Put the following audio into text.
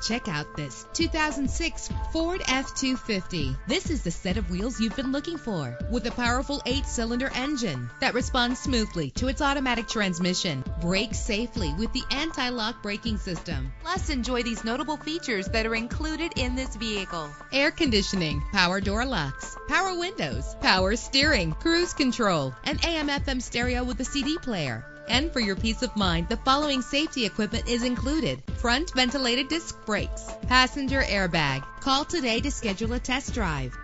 Check out this 2006 Ford F-250. This is the set of wheels you've been looking for with a powerful eight-cylinder engine that responds smoothly to its automatic transmission. Brake safely with the anti-lock braking system. Plus, enjoy these notable features that are included in this vehicle. Air conditioning, power door locks, power windows, power steering, cruise control, an AM-FM stereo with a CD player. And for your peace of mind, the following safety equipment is included. Front ventilated disc brakes, passenger airbag. Call today to schedule a test drive.